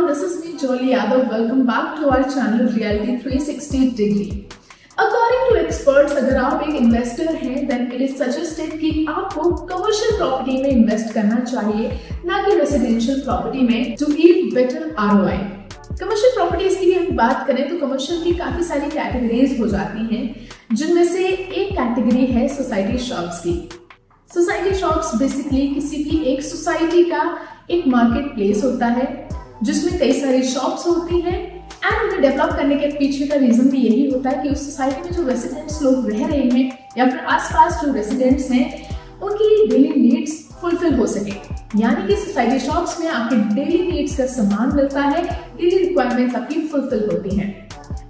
everyone, this is me Jolly Yadav. Welcome back to our channel Reality 360 Degree. According to experts, अगर आप एक investor हैं then it is suggested कि आपको commercial property में invest करना चाहिए ना कि रेसिडेंशियल प्रॉपर्टी में to eat better ROI commercial properties की हम बात करें तो कमर्शियल की काफ़ी सारी कैटेगरीज हो जाती हैं जिनमें से एक कैटेगरी है सोसाइटी शॉप्स की सोसाइटी शॉप्स बेसिकली किसी भी एक सोसाइटी का एक मार्केट प्लेस होता है जिसमें कई सारी शॉप्स होती हैं एंड उन्हें डेवलप करने के पीछे का रीजन भी यही होता है कि उस सोसाइटी में जो रेसिडेंट्स लोग रह रहे हैं, या फिर आसपास जो रेसिडेंट्स हैं, उनकी डेली नीड्स फुलफिल हो सके। यानी कि सोसाइटी शॉप्स में आपके डेली नीड्स का सामान मिलता है डेली रिक्वायरमेंट्स आपकी फुलफिल होती हैं।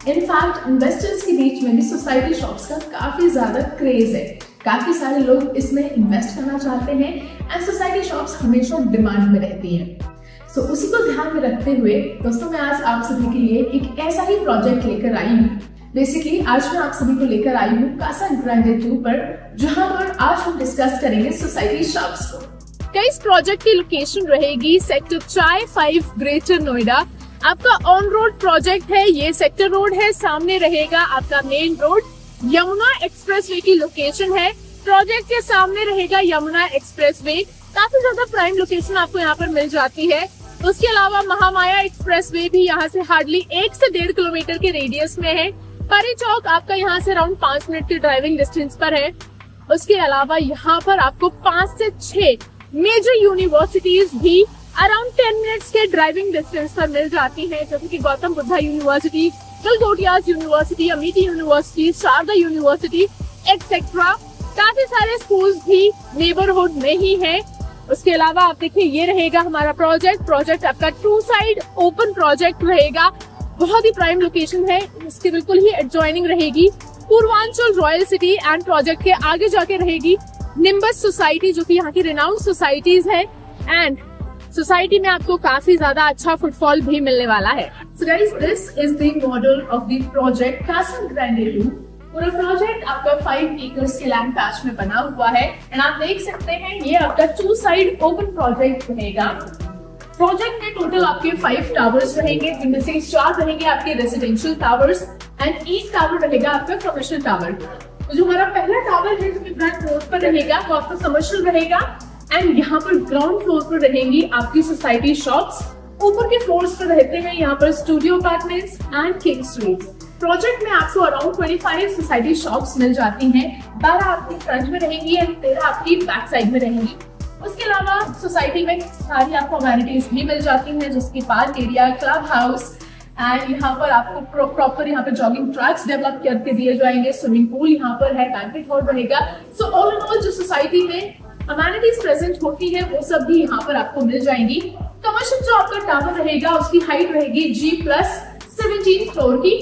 इनफैक्ट इन्वेस्टर्स के बीच में भी सोसाइटी शॉप्स का काफ़ी ज़्यादा क्रेज है। काफ़ी सारे लोग इसमें इन्वेस्ट करना चाहते हैं एंड सोसाइटी शॉप्स हमेशा डिमांड में रहती हैं। सो उसी को ध्यान में रखते हुए, दोस्तों, मैं आज आप सभी के लिए एक ऐसा ही प्रोजेक्ट लेकर आई हूँ। बेसिकली आज मैं आप सभी को लेकर आई हूँ कासा ग्रांडे टू पर, जहाँ पर आज हम डिस्कस करेंगे सोसाइटी शॉप्स को। इस प्रोजेक्ट की लोकेशन रहेगी? सेक्टर चाय फाइव ग्रेटर नोएडा आपका ऑन रोड प्रोजेक्ट है, ये सेक्टर रोड है, सामने रहेगा आपका मेन रोड यमुना एक्सप्रेसवे की लोकेशन है प्रोजेक्ट के सामने रहेगा यमुना एक्सप्रेसवे काफ़ी ज़्यादा प्राइम लोकेशन आपको यहाँ पर मिल जाती है। उसके अलावा महामाया एक्सप्रेसवे भी यहाँ से हार्डली एक से डेढ़ किलोमीटर के रेडियस में है। परी चौक आपका यहाँ से अराउंड पाँच मिनट के ड्राइविंग डिस्टेंस पर है। उसके अलावा यहाँ पर आपको पाँच से छह मेजर यूनिवर्सिटीज भी अराउंड टेन मिनट्स के ड्राइविंग डिस्टेंस पर मिल जाती है, जैसे कि Gautam Buddha university Galgotias university Amity university Sharda university etcetera काफ़ी सारे स्कूल्स भी नेबरहुड में ही है। उसके अलावा आप देखिए ये रहेगा हमारा प्रोजेक्ट प्रोजेक्ट आपका टू साइड ओपन प्रोजेक्ट रहेगा. बहुत ही प्राइम लोकेशन है. इसके बिल्कुल ही एडजॉइनिंग रहेगी. Purvanchal royal city and project के आगे जाके रहेगी निम्बस सोसाइटी जो कि यहाँ की रिनाउंड सोसाइटीज है. एंड सोसाइटी में आपको काफ़ी ज़्यादा अच्छा फुटफॉल भी मिलने वाला है. Guys, this is the model of the project Casa Grande 2. पूरा प्रोजेक्ट आपका फाइव एकर्स के लैंड पैच में बना हुआ है। एंड आप देख सकते हैं, ये आपका टू साइड ओपन प्रोजेक्ट रहेगा। प्रोजेक्ट में टोटल आपके फाइव टावर्स रहेंगे, जिनमें से चार रहेंगे आपके रेसिडेंशियल टावर्स एंड एक टावर रहेगा आपका कमर्शियल टावर तो जो हमारा पहला टावर है, जो ग्राउंड फ्लोर पर रहेगा, वो आपका कमर्शियल रहेगा। एंड यहाँ पर ग्राउंड फ्लोर पर रहेंगी आपकी सोसाइटी शॉप्स ऊपर के फ्लोर्स पर रहते हैं यहाँ पर studio apartments and king suites project में आपको अराउंड 25 सोसाइटी शॉप्स मिल जाती हैं। 12 आपकी फ्रंट में रहेंगी एंड 13 आपकी बैक साइड में रहेंगी। उसके अलावा सोसाइटी में सारी आपको अमेनिटीज भी मिल जाती हैं जैसे park area club house and यहाँ पर आपको प्रॉपर यहाँ पर जॉगिंग ट्रैक्स डेवलप करके दिए जाएँगे। स्विमिंग पूल यहाँ पर है बैंकेट हॉल रहेगा। सो ऑल इन ऑल जो सोसाइटी में अमेनिटीज प्रेजेंट होती है, वो सब भी यहाँ पर आपको मिल जाएँगी। कमर्शियल जो आपका टावर रहेगा, उसकी हाइट रहेगी जी प्लस सेवनटीन फ्लोर की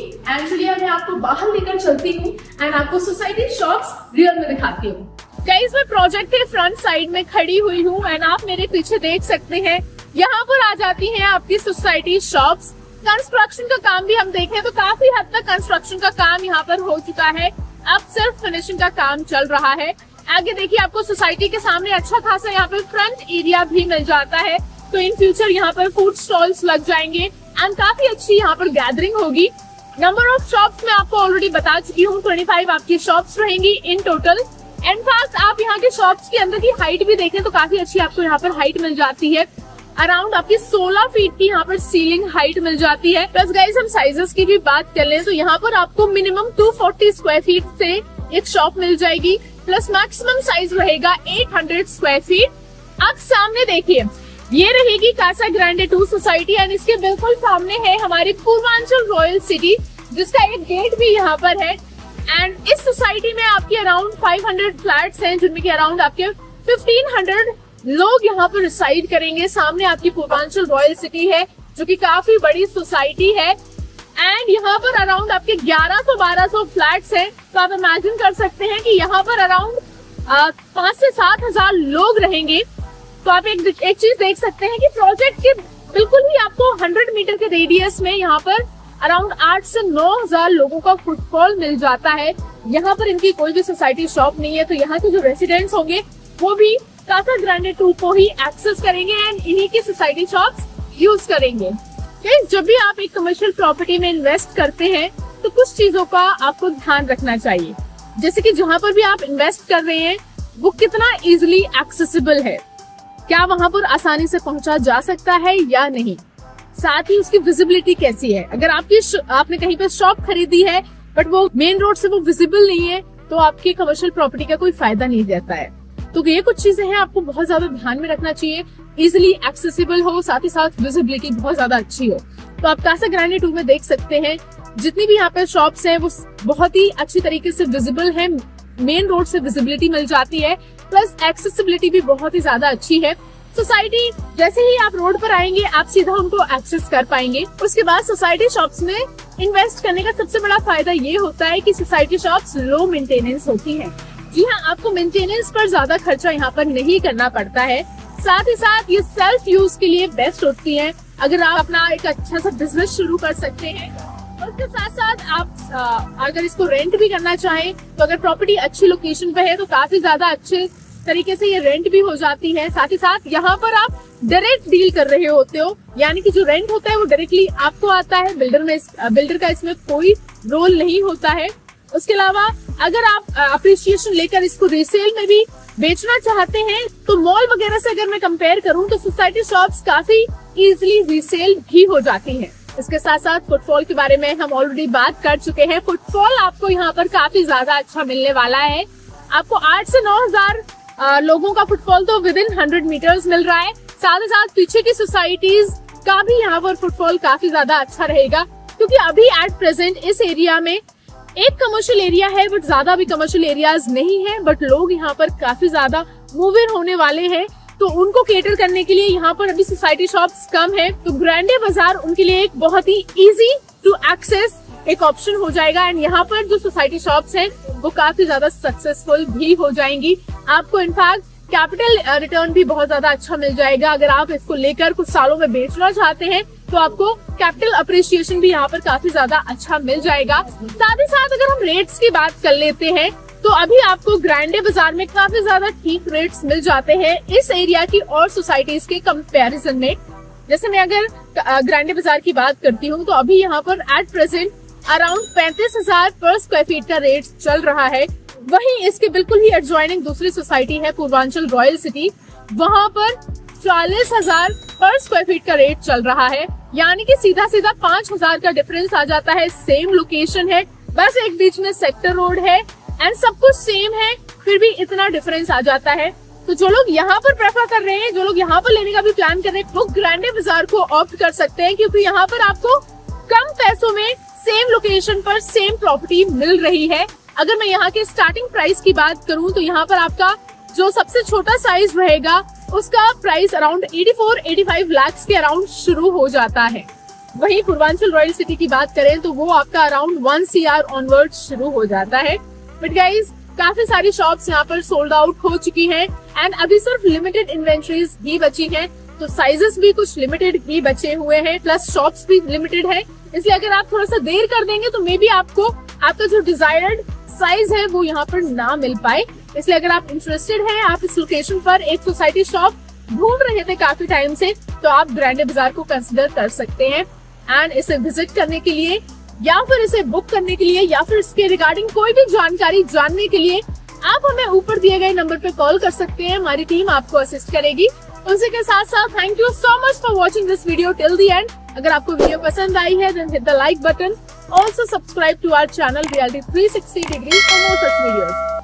चलिए मैं आपको बाहर लेकर चलती हूँ एंड आपको सोसाइटी शॉप्स रियल में दिखाती हूँ। गाइस मैं प्रोजेक्ट के फ्रंट साइड में खड़ी हुई हूँ एंड आप मेरे पीछे देख सकते हैं, यहाँ पर आ जाती हैं आपकी सोसाइटी शॉप्स कंस्ट्रक्शन का काम भी हम देखें तो काफ़ी हद तक कंस्ट्रक्शन का काम यहाँ पर हो चुका है। अब सिर्फ़ फिनिशिंग का काम चल रहा है। आगे देखिए, आपको सोसाइटी के सामने अच्छा खासा यहाँ पर फ्रंट एरिया भी मिल जाता है तो इन फ्यूचर यहाँ पर फ़ूड स्टॉल्स लग जाएँगे। एंड काफ़ी अच्छी यहाँ पर गैदरिंग होगी। नंबर ऑफ़ शॉप्स मैं आपको ऑलरेडी बता चुकी हूँ 25 आपकी शॉप्स रहेंगी इन टोटल इनफैक्ट आप यहाँ के शॉप्स के अंदर की हाइट भी देखें तो काफ़ी अच्छी आपको यहाँ पर हाइट मिल जाती है। अराउंड आपकी 16 फीट की यहाँ पर सीलिंग हाइट मिल जाती है। प्लस गाइस हम साइजेस की भी बात कर लें तो यहाँ पर आपको मिनिमम 240 स्क्वायर फीट से एक शॉप मिल जाएगी। प्लस मैक्सिमम साइज़ रहेगा 800 स्क्वायर फीट अब सामने देखिए ये रहेगी Casa Grande two society and इसके बिल्कुल सामने है हमारी पूर्वांचल रॉयल सिटी, जिसका एक गेट भी यहाँ पर है। एंड इस सोसाइटी में आपके अराउंड 500 फ्लैट्स हैं, जिनमें के अराउंड आपके 1500 लोग यहाँ पर रिसाइड करेंगे। सामने आपकी पूर्वांचल रॉयल सिटी है, जो कि काफ़ी बड़ी सोसाइटी है। एंड यहाँ पर अराउंड आपके 1100 1200 फ्लैट्स हैं। तो आप इमेजिन कर सकते हैं कि यहाँ पर अराउंड पाँच से सात हज़ार लोग रहेंगे। तो आप एक एक चीज़ देख सकते हैं कि प्रोजेक्ट के बिल्कुल ही आपको 100 मीटर के रेडियस में यहाँ पर अराउंड आठ से नौ हज़ार लोगों का फुटफॉल मिल जाता है। यहाँ पर इनकी कोई भी सोसाइटी शॉप नहीं है तो यहाँ के जो रेसिडेंट्स होंगे, वो भी कासा ग्रांडे टू को ही एक्सेस करेंगे एंड इन्हीं की सोसाइटी शॉप्स यूज़ करेंगे। जब भी आप एक कमर्शियल प्रॉपर्टी में इन्वेस्ट करते हैं तो कुछ चीज़ों का आपको ध्यान रखना चाहिए। जैसे कि जहाँ पर भी आप इन्वेस्ट कर रहे हैं, वो कितना इजिली एक्सेसिबल है। क्या वहाँ पर आसानी से पहुँचा जा सकता है या नहीं? साथ ही उसकी विजिबिलिटी कैसी है? अगर आपकी आपने कहीं पे शॉप खरीदी है बट वो मेन रोड से वो विजिबल नहीं है तो आपकी कमर्शियल प्रॉपर्टी का कोई फ़ायदा नहीं देता है। तो ये कुछ चीज़ें हैं, आपको बहुत ज़्यादा ध्यान में रखना चाहिए। इजिली एक्सेसिबल हो, साथ ही साथ विजिबिलिटी बहुत ज़्यादा अच्छी हो। तो आप कासा ग्रांडे टू में देख सकते हैं। जितनी भी यहाँ पे शॉप्स हैं, वो बहुत ही अच्छी तरीके से विजिबल है। मेन रोड से विजिबिलिटी मिल जाती है। प्लस एक्सेसिबिलिटी भी बहुत ही ज़्यादा अच्छी है। सोसाइटी जैसे ही आप रोड पर आएँगे, आप सीधा उनको एक्सेस कर पाएँगे। उसके बाद सोसाइटी शॉप्स में इन्वेस्ट करने का सबसे बड़ा फ़ायदा ये होता है कि सोसाइटी शॉप्स लो मेंटेनेंस होती हैं। जी हाँ आपको मेंटेनेंस पर ज़्यादा खर्चा यहाँ पर नहीं करना पड़ता है। साथ ही साथ ये सेल्फ यूज़ के लिए बेस्ट होती है। अगर आप अपना एक अच्छा सा बिज़नेस शुरू कर सकते हैं उसके साथ साथ आप अगर इसको रेंट भी करना चाहें तो अगर प्रॉपर्टी अच्छी लोकेशन पे है तो काफ़ी ज़्यादा अच्छे तरीके से ये रेंट भी हो जाती है। साथ ही साथ यहाँ पर आप डायरेक्ट डील कर रहे होते हो, यानी कि जो रेंट होता है, वो डायरेक्टली आपको आता है। बिल्डर में बिल्डर का इसमें कोई रोल नहीं होता है। उसके अलावा अगर आप अप्रिसिएशन लेकर इसको रिसेल में भी बेचना चाहते हैं तो मॉल वगैरह से अगर मैं कंपेयर करूँ तो सोसाइटी शॉप्स काफ़ी इजिली रिसेल भी हो जाती हैं। इसके साथ साथ फुटफॉल के बारे में हम ऑलरेडी बात कर चुके हैं। फुटफॉल आपको यहाँ पर काफ़ी ज़्यादा अच्छा मिलने वाला है। आपको आठ से नौ हज़ार लोगों का फुटफॉल तो विद इन हंड्रेड मीटर्स मिल रहा है। साथ ही साथ पीछे की सोसाइटीज का भी यहाँ पर फुटफॉल काफ़ी ज़्यादा अच्छा रहेगा। क्योंकि अभी एट प्रेजेंट इस एरिया में एक कमर्शियल एरिया है बट ज़्यादा भी कमर्शियल एरियाज़ नहीं है बट लोग यहाँ पर काफ़ी ज़्यादा मूव होने वाले हैं। तो उनको केटर करने के लिए यहाँ पर अभी सोसाइटी शॉप्स कम है तो ग्रैंडे बाज़ार उनके लिए एक बहुत ही इजी टू एक्सेस एक ऑप्शन हो जाएगा। एंड यहाँ पर जो सोसाइटी शॉप्स हैं, वो काफ़ी ज़्यादा सक्सेसफुल भी हो जाएँगी। आपको इनफैक्ट कैपिटल रिटर्न भी बहुत ज़्यादा अच्छा मिल जाएगा। अगर आप इसको लेकर कुछ सालों में बेचना चाहते हैं तो आपको कैपिटल अप्रिसिएशन भी यहाँ पर काफ़ी ज़्यादा अच्छा मिल जाएगा। साथ ही साथ अगर हम रेट्स की बात कर लेते हैं तो अभी आपको ग्रैंडे बाज़ार में काफ़ी ज़्यादा ठीक रेट्स मिल जाते हैं इस एरिया की और सोसाइटीज के कंपैरिजन में। जैसे मैं अगर ग्रैंडे बाज़ार की बात करती हूँ तो अभी यहाँ पर एट प्रेजेंट अराउंड पैंतीस हज़ार पर स्क्वायर फीट का रेट चल रहा है। वहीं इसके बिल्कुल ही एडजॉइनिंग दूसरी सोसाइटी है, पूर्वांचल रॉयल सिटी वहाँ पर चालीस हज़ार पर स्क्वायर फीट का रेट चल रहा है। यानी कि सीधा सीधा पाँच हज़ार का डिफरेंस आ जाता है। सेम लोकेशन है। बस एक बीच में सेक्टर रोड है। एंड सब कुछ सेम है, फिर भी इतना डिफरेंस आ जाता है। तो जो लोग यहाँ पर प्रेफर कर रहे हैं, जो लोग यहाँ पर लेने का भी प्लान कर रहे हैं, वो ग्रैंडे बाज़ार को ऑप्ट कर सकते हैं, क्योंकि यहाँ पर आपको कम पैसों में सेम लोकेशन पर सेम प्रॉपर्टी मिल रही है। अगर मैं यहाँ के स्टार्टिंग प्राइस की बात करूँ तो यहाँ पर आपका जो सबसे छोटा साइज़ रहेगा, उसका प्राइस अराउंड 84 85 लाख के अराउंड शुरू हो जाता है। वहीं पूर्वांचल रॉयल सिटी की बात करें तो वो आपका around one C R onward शुरू हो जाता है। बट गाइज़ काफ़ी सारी शॉप्स यहाँ पर सोल्ड आउट हो चुकी हैं एंड अभी सिर्फ़ लिमिटेड इन्वेंट्रीज ही बची हैं तो साइजेस भी कुछ लिमिटेड ही बचे हुए हैं प्लस शॉप्स भी लिमिटेड है। इसलिए अगर आप थोड़ा सा देर कर देंगे तो मे बी आपको, आपका जो डिजायर्ड साइज़ है, वो यहाँ पर ना मिल पाए। इसलिए अगर आप इंटरेस्टेड हैं, आप इस लोकेशन पर एक सोसाइटी शॉप ढूंढ रहे थे काफ़ी टाइम से तो आप ग्रैंडे बाज़ार को कंसिडर कर सकते हैं एंड इसे विज़िट करने के लिए या फिर इसे बुक करने के लिए या फिर इसके रिगार्डिंग कोई भी जानकारी जानने के लिए आप हमें ऊपर दिए गए नंबर पर कॉल कर सकते हैं। हमारी टीम आपको असिस्ट करेगी। उसी के साथ साथ thank you so much for watching this video till the end अगर आपको वीडियो पसंद आई है then hit the like button also subscribe to our channel Reality 360 degree for more such videos